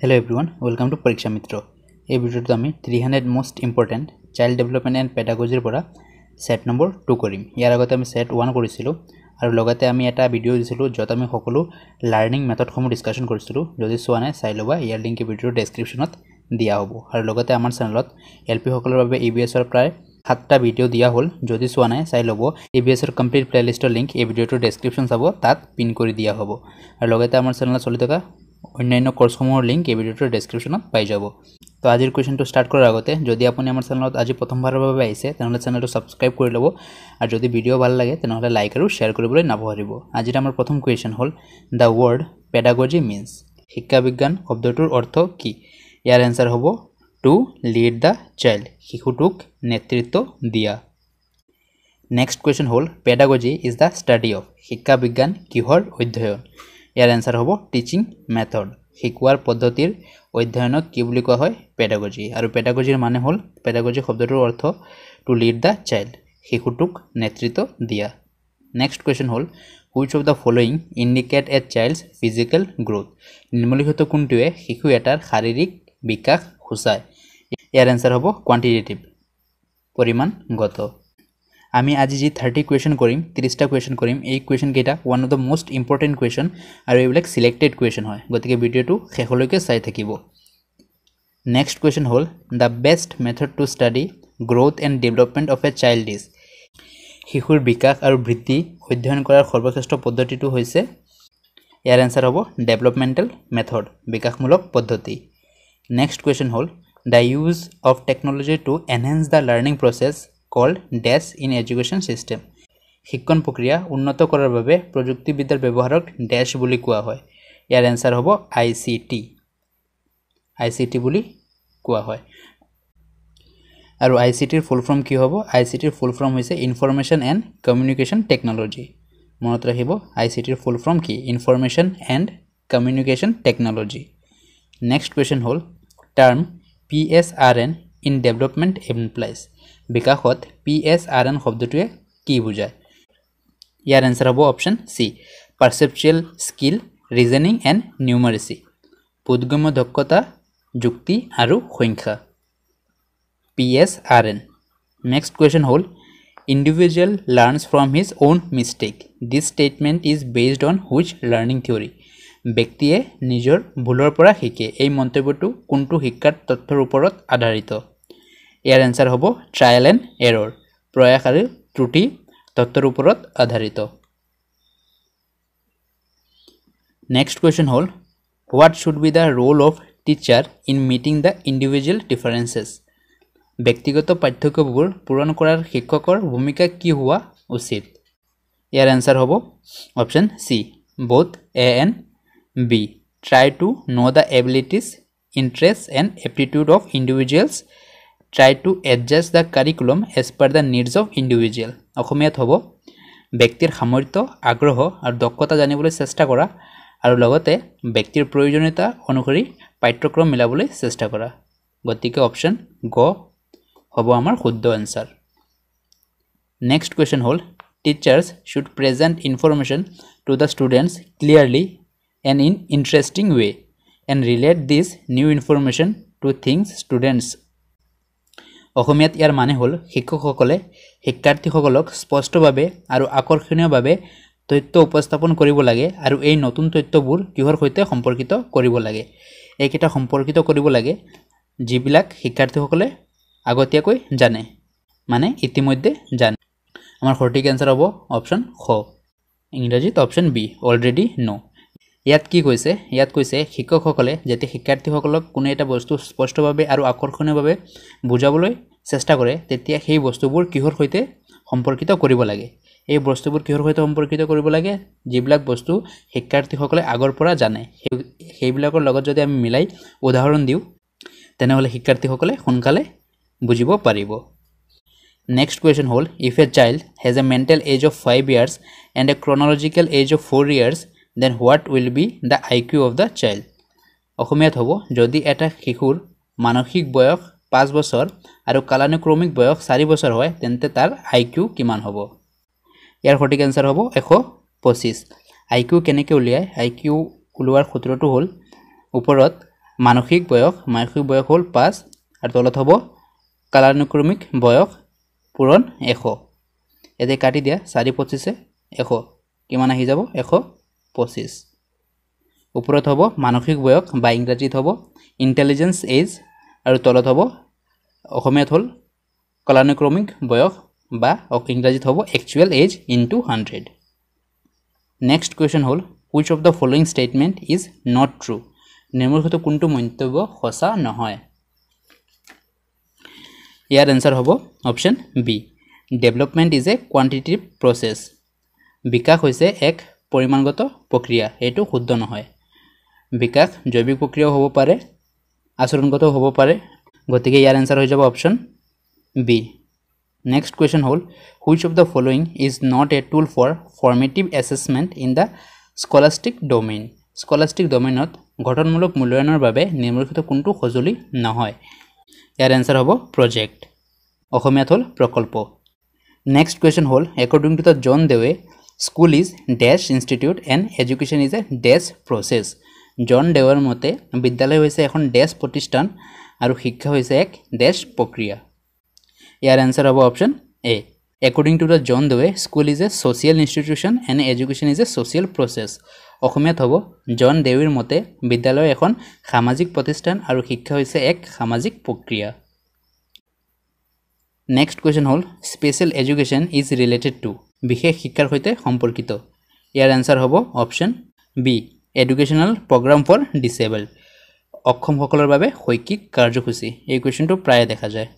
Hello everyone welcome to পৰীক্ষা মিত্ৰ এই ভিডিঅ'টোত আমি three hundred most important child development and পেডাগজিৰ পৰা ছেট নম্বৰ টু কৰিম ইয়াৰ আগতে আমি ছেট ওৱান কৰিছিলোঁ আৰু লগতে আমি এটা ভিডিঅ' দিছিলোঁ য'ত আমি সকলো লাৰ্ণিং মেথডসমূহ ডিছকাশ্যন কৰিছিলোঁ যদি চোৱা নাই চাই ল'বা ইয়াৰ লিংক ভিডিঅ'ৰ ডেছক্ৰিপশ্যনত দিয়া হ'ব আৰু লগতে আমাৰ চেনেলত এল পিসকলৰ বাবে ই বি এছৰ প্ৰায় সাতটা ভিডিঅ' দিয়া হ'ল যদি চোৱা নাই চাই ল'ব ই বি এছৰ কমপ্লিট প্লে'লিষ্টৰ লিংক এই ভিডিঅ'টোৰ ডেছক্ৰিপশ্যন চাব তাত পিন কৰি দিয়া হ'ব আৰু লগতে আমাৰ চেনেলত চলি থকা অন্যান্য কোৰ্চসমূহৰ লিংক এই ভিডিঅ'টোৰ ডেছক্ৰিপশ্যনত পাই যাব। তো আজিৰ কুৱেশ্যনটো ষ্টাৰ্ট কৰাৰ আগতে যদি আপুনি আমাৰ চেনেলত আজি প্ৰথমবাৰৰ বাবে আহিছে তেনেহ'লে চেনেলটো ছাবস্ক্ৰাইব কৰি ল'ব। আৰু যদি ভিডিঅ' ভাল লাগে তেনেহ'লে লাইক আৰু শ্বেয়াৰ কৰিবলৈ নাপাহৰিব। আজিৰ আমাৰ প্ৰথম কুৱেশ্যন হ'ল দ্য ৱৰ্ড পেডাগজি মিনছ শিক্ষা বিজ্ঞান শব্দটোৰ অৰ্থ কি? ইয়াৰ এনচাৰ হ'ব টু লিড দ্য চাইল্ড শিশুটোক নেতৃত্ব দিয়া। নেক্সট কুৱেশ্যন হ'ল pedagogy is the study of শিক্ষা বিজ্ঞান কিহৰ অধ্যয়ন? ইয়াৰ এনচাৰ হ'ব টিচিং মেথড শিকোৱাৰ পদ্ধতিৰ অধ্যয়নক কি বুলি কোৱা হয় পেডাগজি আৰু পেডাগজিৰ মানে হ'ল পেডাগজি শব্দটোৰ অৰ্থ টু লিড দ্য চাইল্ড শিশুটোক নেতৃত্ব দিয়া। নেক্সট কুৱেশ্যন হ'ল which of the following indicate a child's physical growth নিম্নলিখিত কোনটোৱে শিশু এটাৰ শাৰীৰিক বিকাশ সূচায়? ইয়াৰ এনচাৰ হ'ব কোৱান্টিটেটিভ পৰিমাণগত। আমি আজি যি থাৰ্টি কুৱেশ্যন কৰিম ত্ৰিছটা কুৱেশ্যন কৰিম এই কুৱেশ্যনকেইটা one of the most important question আৰু এইবিলাক চিলেক্টেড কুৱেশ্যন হয়। গতিকে ভিডিঅ'টো শেষলৈকে চাই থাকিব। নেক্সট কুৱেশ্যন হ'ল the best method to study growth and development of a child is শিশুৰ বিকাশ আৰু বৃদ্ধি অধ্যয়ন কৰাৰ সৰ্বশ্ৰেষ্ঠ পদ্ধতিটো হৈছে ইয়াৰ এনচাৰ হ'ব ডেভেলপমেণ্টেল মেথড বিকাশমূলক পদ্ধতি। নেক্সট কুৱেশ্যন হ'ল the use of technology to enhance the learning process called this in education system শিক্ষণ প্ৰক্ৰিয়া উন্নত কৰাৰ বাবে প্ৰযুক্তিবিদ্যাৰ ব্যৱহাৰক ডেছ বুলি কোৱা হয়। ইয়াৰ এনচাৰ হ'ব I C T I C T বুলি কোৱা হয়। আৰু আই চি টিৰ ফুল ফৰ্ম কি হ'ব? আই চি টিৰ ফুল ফৰ্ম হৈছে ইনফৰমেশ্যন এণ্ড কমিউনিকেশ্যন টেকন'লজি মনত ৰাখিব আই চি টিৰ ফুল ফৰ্ম কি? Information and communication technology next question হ'ল term P S R N in development employees বিকাশত পি এছ আৰ এন শব্দটোৱে কি বুজায়? ইয়াৰ এনচাৰ হ'ব option C perceptual skill reasoning and numeracy বোধগম্য দক্ষতা যুক্তি আৰু সংখ্যা। P S R N next question হ'ল individual learns from his own mistake this statement is based on which learning theory ব্যক্তিয়ে নিজৰ ভুলৰ পৰা শিকে। এই মন্তব্যটো কোনটো শিক্ষাৰ তথ্যৰ ওপৰত আধাৰিত? ইয়াৰ এনচাৰ হ'ব ট্ৰায়েল এণ্ড এৰৰ প্ৰয়াস আৰু ত্ৰুটি তত্ত্বৰ ওপৰত আধাৰিত। নেক্সট কুৱেশ্যন হ'ল what should be the role of teacher in meeting the individual differences ব্যক্তিগত পাৰ্থক্যবোৰ পূৰণ কৰাৰ শিক্ষকৰ ভূমিকা কি হোৱা উচিত? ইয়াৰ এনচাৰ হ'ব option C both A and B try to know' the abilities interest and aptitude of individuals try to adjust the curriculum as per the needs of individual অসমীয়াত হ'ব ব্যক্তিৰ সামৰ্থ্য আগ্ৰহ আৰু দক্ষতা জানিবলৈ চেষ্টা কৰা আৰু লগতে ব্যক্তিৰ প্ৰয়োজনীয়তা অনুসৰি পাঠ্যক্ৰম মিলাবলৈ চেষ্টা কৰা। গতিকে অপশ্যন গ হ'ব আমাৰ শুদ্ধ এনচাৰ নেক্সট কুৱেশ্যন হ'ল teachers should present information to the students clearly and in interesting way and relate this new information to things students অসমীয়াত ইয়াৰ মানে হ'ল শিক্ষকসকলে শিক্ষাৰ্থীসকলক স্পষ্টভাৱে আৰু আকৰ্ষণীয়ভাৱে তথ্য উপস্থাপন কৰিব লাগে আৰু এই নতুন তথ্যবোৰ কিহৰ সৈতে সম্পৰ্কিত কৰিব লাগে। এইকেইটা সম্পৰ্কিত কৰিব লাগে যিবিলাক শিক্ষাৰ্থীসকলে আগতীয়াকৈ জানে মানে ইতিমধ্যে জানে। আমাৰ সঠিক এনচাৰ হ'ব অপশ্যন খ। ইংৰাজীত অপশ্যন বি অলৰেডি ন' ইয়াত কি কৈছে? ইয়াত কৈছে শিক্ষকসকলে যেতিয়া শিক্ষাৰ্থীসকলক কোনো এটা বস্তু স্পষ্টভাৱে আৰু আকৰ্ষণীয়ভাৱে বুজাবলৈ চেষ্টা কৰে তেতিয়া সেই বস্তুবোৰ কিহৰ সৈতে সম্পৰ্কিত কৰিব লাগে। এই বস্তুবোৰ কিহৰ সৈতে সম্পৰ্কিত কৰিব লাগে যিবিলাক বস্তু শিক্ষাৰ্থীসকলে আগৰ পৰা জানে। সেই সেইবিলাকৰ লগত যদি আমি মিলাই উদাহৰণ দিওঁ তেনেহ'লে শিক্ষাৰ্থীসকলে সোনকালে বুজিব পাৰিব। নেক্সট কুৱেশ্যন হ'ল if a child has a mental age of five years and a chronological age of four years then what will be the I Q of the child অসমীয়াত হ'ব যদি এটা শিশুৰ মানসিক বয়স পাঁচ বছৰ আৰু কালানুক্ৰমিক বয়স চাৰি বছৰ হয় তেন্তে তাৰ আই কিউ কিমান হ'ব? ইয়াৰ সঠিক এনচাৰ হ'ব এশ পঁচিছ। আই কিউ কেনেকৈ উলিয়ায়? আই কিউ ওলোৱাৰ সূত্ৰটো হ'ল ওপৰত মানসিক বয়স মানসিক বয়স হ'ল পাঁচ আৰু তলত হ'ব কালানুক্ৰমিক বয়স পূৰণ এশ। ইয়াতে কাটি দিয়া চাৰি পঁচিছে এশ। কিমান আহি যাব? এশ পঁচিছ। ওপৰত হ'ব মানসিক বয়স বা ইংৰাজীত হ'ব ইণ্টেলিজেঞ্চ এজ আৰু তলত হ'ব অসমীয়াত হ'ল কলানুক্ৰমিক বয়স বা ইংৰাজীত হ'ব actual age into hundred next question হ'ল which of the following statement is not true নিম্নলিখিত কোনটো মন্তব্য সঁচা নহয়? ইয়াৰ এনচাৰ হ'ব option B development is a quantitative process বিকাশ হৈছে এক পৰিমাণগত প্ৰক্ৰিয়া এইটো শুদ্ধ নহয়। বিকাশ জৈৱিক প্ৰক্ৰিয়াও হ'ব পাৰে। আচৰণগতও হ'ব পাৰে? গতিকে ইয়াৰ এনচাৰ হৈ যাব অপশ্যন বি নেক্সট কুৱেশ্যন হ'ল which of the following is not a tool for formative assessment in the scholastic domain scholastic ডমেইনত গঠনমূলক মূল্যায়নৰ বাবে নিম্নলিখিত কোনটো সঁজুলি নহয়? ইয়াৰ এনচাৰ হ'ব প্ৰজেক্ট অসমীয়াত হ'ল প্ৰকল্প। নেক্সট কুৱেশ্যন হ'ল according to the John Dewey school is this institute and education is a this process John দেৱৰ মতে বিদ্যালয় হৈছে এখন ডেছ প্ৰতিষ্ঠান আৰু শিক্ষা হৈছে এক ডেছ প্ৰক্ৰিয়া। ইয়াৰ এনচাৰ হ'ব option A according to the John Dewey school is a social institution and education is a social process অসমীয়াত হ'ব জন দেৱীৰ মতে বিদ্যালয় এখন সামাজিক প্ৰতিষ্ঠান আৰু শিক্ষা হৈছে এক সামাজিক প্ৰক্ৰিয়া। নেক্সট কুৱেশ্যন হ'ল special education is related to বিশেষ শিক্ষাৰ সৈতে সম্পৰ্কিত। ইয়াৰ এনচাৰ হ'ব option B educational programme for disabled অক্ষমসকলৰ বাবে শৈক্ষিক কাৰ্যসূচী। এই কুৱেশ্যনটো প্ৰায়ে দেখা যায়।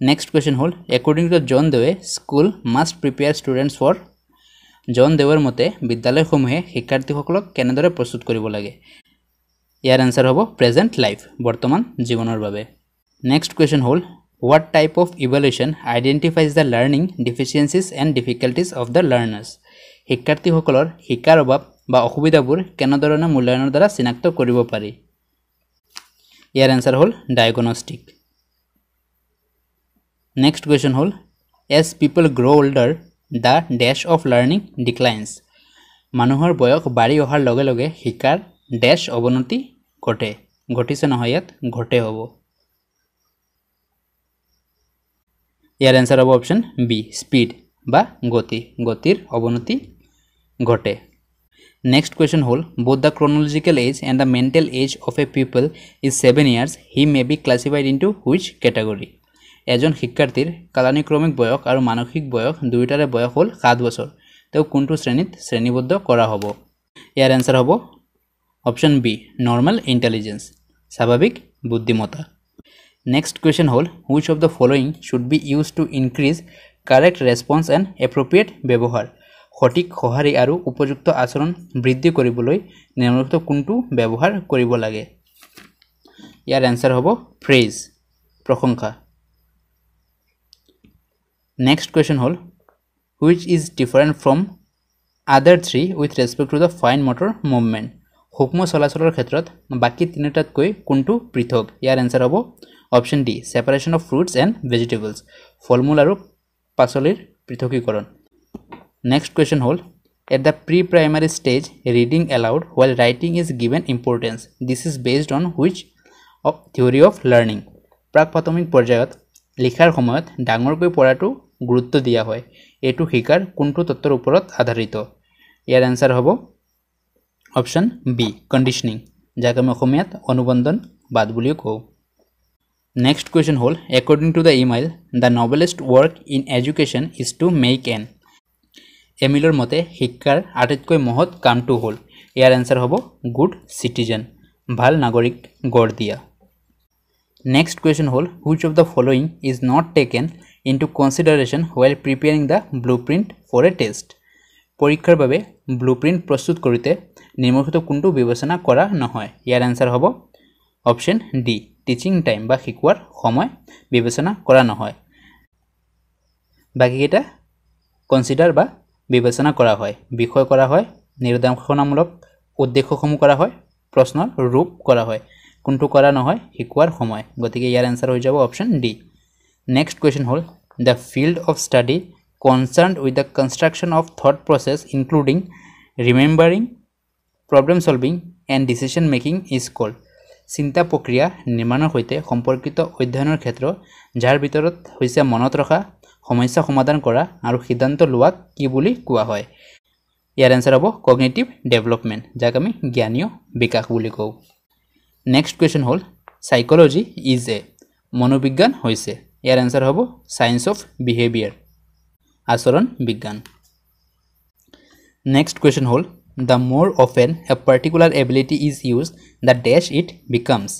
নেক্সট কুৱেশ্যন হ'ল according to John Dewey school must prepare students for John দেৱৰ মতে বিদ্যালয়সমূহে শিক্ষাৰ্থীসকলক কেনেদৰে প্ৰস্তুত কৰিব লাগে? ইয়াৰ এনচাৰ হ'ব প্ৰেজেণ্ট লাইফ বৰ্তমান জীৱনৰ বাবে। নেক্সট কুৱেশ্যন হ'ল what type of evaluation identifies the learning deficiencies and difficulties of the learners শিক্ষাৰ্থীসকলৰ শিকাৰ অভাৱ বা অসুবিধাবোৰ কেনেধৰণে মূল্যায়নৰ দ্বাৰা চিনাক্ত কৰিব পাৰি? ইয়াৰ এনচাৰ হ'ল ডায়েগনষ্টিক নেক্সট কুৱেশ্যন হ'ল as people grow' older the this of learning declines মানুহৰ বয়স বাঢ়ি অহাৰ লগে লগে শিকাৰ ডেছ অৱনতি ঘটে। ঘটিছে নহয় ইয়াত ঘটে হ'ব। ইয়াৰ এনচাৰ হ'ব অপশ্যন বি স্পীড বা গতি। গতিৰ অৱনতি ঘটে। কুৱেশ্যন হ'ল both the chronological age and the mental age of a people is seven years he may be classified into which category এজন শিক্ষাৰ্থীৰ কালানুক্ৰমিক বয়স আৰু মানসিক বয়স দুয়োটাৰে বয়স হ'ল সাত বছৰ। তেওঁ কোনটো শ্ৰেণীত শ্ৰেণীবদ্ধ কৰা হ'ব? ইয়াৰ এনচাৰ হ'ব অপশ্যন বি নৰ্মেল ইণ্টেলিজেঞ্চ স্বাভাৱিক বুদ্ধিমত্তা। নেক্সট কুৱেশ্যন হ'ল which of the following should be use to increase correct response and appropriate ব্যৱহাৰ? সঠিক সঁহাৰি আৰু উপযুক্ত আচৰণ বৃদ্ধি কৰিবলৈ নিম্নলিখিত কোনটো ব্যৱহাৰ কৰিব লাগে? ইয়াৰ এনচাৰ হ'ব ফ্ৰেজ প্ৰশংসা। নেক্সট কুৱেশ্যন হ'ল which is different from other three with respect to the fine motor movement সূক্ষ্ম চলাচলৰ ক্ষেত্ৰত বাকী তিনিটাতকৈ কোনটো পৃথক? ইয়াৰ এনচাৰ হ'ব option D separation of fruits and vegetables ফল মূল আৰু পাচলিৰ পৃথকীকৰণ। নেক্সট কুৱেশ্যন হ'ল at the primary stage reading aloud well writing is given importance this is based on which of theory of learning প্ৰাক প্ৰাথমিক পৰ্যায়ত লিখাৰ সময়ত ডাঙৰকৈ পঢ়াটো গুৰুত্ব দিয়া হয়। এইটো শিকাৰ কোনটো তত্ত্বৰ ওপৰত আধাৰিত? ইয়াৰ এনচাৰ হ'ব অপশ্যন বি কণ্ডিশ্যনিং যাক আমি অসমীয়াত অনুবন্ধন বাদ বুলিও কওঁ। নেক্সট কুৱেশ্যন হ'ল according to the Emile the noblest work in education is to make an এমিলৰ মতে শিক্ষাৰ আটাইতকৈ মহৎ কামটো হ'ল ইয়াৰ এনচাৰ হ'ব গুড চিটিজেন ভাল নাগৰিক গঢ় দিয়া। নেক্সট কুৱেশ্যন হ'ল which of the following is not taken into consideration well preparing the blueprint for a test পৰীক্ষাৰ বাবে ব্লু প্ৰিণ্ট প্ৰস্তুত কৰোঁতে নিম্নলিখিত কোনটো বিবেচনা কৰা নহয়? ইয়াৰ এনচাৰ হ'ব অপশ্যন ডি টিচিং টাইম বা শিকোৱাৰ সময় বিবেচনা কৰা নহয়। বাকীকেইটা কনচিডাৰ বা বিবেচনা কৰা হয় বিষয় কৰা হয় নিৰ্দেশনামূলক উদ্দেশ্যসমূহ কৰা হয় প্ৰশ্নৰ ৰূপ কৰা হয়। কোনটো কৰা নহয় শিকোৱাৰ সময়। গতিকে ইয়াৰ এনচাৰ হৈ যাব অপশ্যন ডি নেক্সট কুৱেশ্যন হ'ল the field of study concern with the construction of thought process including remembering problem solving and decision making is called চিন্তা প্ৰক্ৰিয়া নিৰ্মাণৰ সৈতে সম্পৰ্কিত অধ্যয়নৰ ক্ষেত্ৰ যাৰ ভিতৰত হৈছে মনত ৰখা সমস্যা সমাধান কৰা আৰু সিদ্ধান্ত লোৱাক কি বুলি কোৱা হয়? ইয়াৰ এনচাৰ হ'ব কগনেটিভ ডেভেলপমেণ্ট যাক আমি জ্ঞানীয় বিকাশ বুলি কওঁ। নেক্সট কুৱেশ্যন হ'ল চাইক'লজি ইজ এ মনোবিজ্ঞান হৈছে। ইয়াৰ এনচাৰ হ'ব ছায়েন্স অফ বিহেভিয়াৰ আচৰণ বিজ্ঞান। নেক্সট কুৱেশ্যন হ'ল the more often a particular ability is use the this it becomes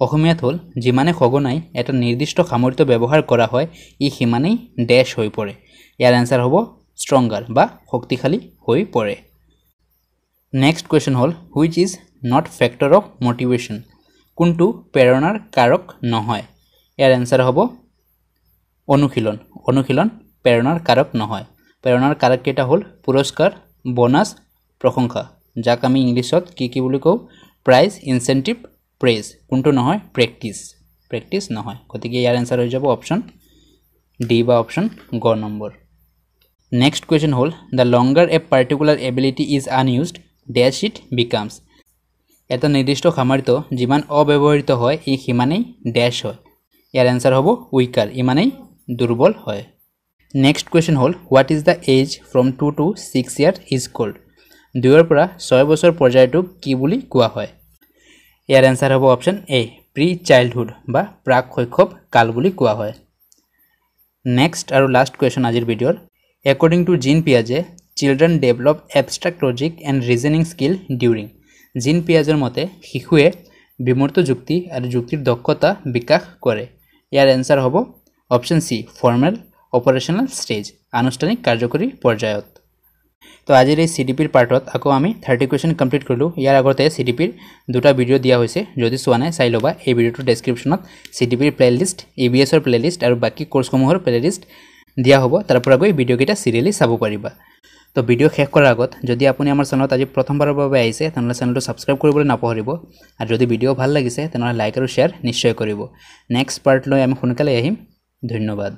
অসমীয়াত হ'ল যিমানে সঘনাই এটা নিৰ্দিষ্ট সামৰ্থ্য ব্যৱহাৰ কৰা হয় ই সিমানেই ডেছ হৈ পৰে। ইয়াৰ এনচাৰ হ'ব ষ্ট্ৰংগাৰ বা শক্তিশালী হৈ পৰে। নেক্সট কুৱেশ্যন হ'ল which is not factor of motivation কোনটো প্ৰেৰণাৰ কাৰক নহয়? ইয়াৰ এনচাৰ হ'ব অনুশীলন। অনুশীলন প্ৰেৰণাৰ কাৰক নহয়। প্ৰেৰণাৰ কাৰককেইটা হ'ল পুৰস্কাৰ বনাছ প্ৰশংসা যাক আমি ইংলিছত কি কি বুলি কওঁ? প্ৰাইজ ইনচেণ্টিভ প্ৰেজ কোনটো নহয়? প্ৰেক্টিছ প্ৰেক্টিছ নহয়। গতিকে ইয়াৰ এনচাৰ হৈ যাব অপশ্যন ডি বা অপশ্যন গ নম্বৰ নেক্সট কুৱেশ্যন হ'ল the longer a particular ability is unused this it becomes এটা নিৰ্দিষ্ট সামৰ্থ্য যিমান অব্যৱহৃত হয় ই সিমানেই ডেছ হয়। ইয়াৰ এনচাৰ হ'ব উইকাৰ ইমানেই দুৰ্বল হয়। নেক্সট কুৱেশ্যন হ'ল what is the age from two to six year is called দুইৰ পৰা ছয় বছৰ পৰ্যায়টোক কি বুলি কোৱা হয়? ইয়াৰ এনচাৰ হ'ব অপশ্যন এ প্ৰি চাইল্ডহুড বা প্ৰাক শৈশৱ কাল বুলি কোৱা হয়। নেক্সট আৰু লাষ্ট কুৱেশ্যন আজিৰ ভিডিঅ'ৰ according to Jean পিয়াজে children develop abstract logic and reasoning skill during Jean পিয়াজৰ মতে শিশুৱে বিমূৰ্ত যুক্তি আৰু যুক্তিৰ দক্ষতা বিকাশ কৰে। ইয়াৰ এনচাৰ হ'ব option C formal operational stage আনুষ্ঠানিক কাৰ্যকৰী পৰ্যায়ত। তো আজিৰ এই চি ডি পিৰ পাৰ্টত আকৌ আমি থাৰ্টি কুৱেশ্যন কমপ্লিট কৰিলোঁ। ইয়াৰ আগতে চি ডি পিৰ দুটা ভিডিঅ' দিয়া হৈছে যদি চোৱা নাই চাই ল'বা। এই ভিডিঅ'টোৰ ডেছক্ৰিপশ্যনত চি ডি পিৰ প্লে'লিষ্ট ই বি এছৰ প্লে'লিষ্ট আৰু বাকী কৰ্চসমূহৰ প্লে'লিষ্ট দিয়া হ'ব। তাৰ পৰা গৈ ভিডিঅ'কেইটা চিৰিয়েলি চাব পাৰিবা। তো ভিডিঅ' শেষ কৰাৰ আগত যদি আপুনি আমাৰ চেনেলত আজি প্ৰথমবাৰৰ বাবে আহিছে তেনেহ'লে চেনেলটো ছাবস্ক্ৰাইব কৰিবলৈ নাপাহৰিব। আৰু যদি ভিডিঅ' ভাল লাগিছে তেনেহ'লে লাইক আৰু শ্বেয়াৰ নিশ্চয় কৰিব। নেক্সট পাৰ্ট লৈ আমি সোনকালে আহিম। ধন্যবাদ।